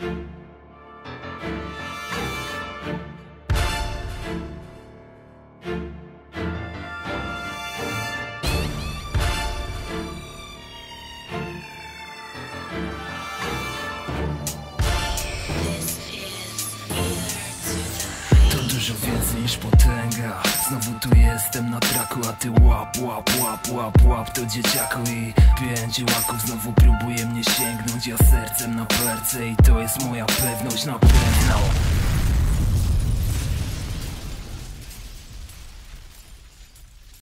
To dużo więcej niż potęga. Znowu tu jestem na traku, a ty łap, łap, łap, łap, łap To dzieciaku i pięć łaków. Znowu próbuje mnie się studia sercem na perce I to jest moja pewność na pewno.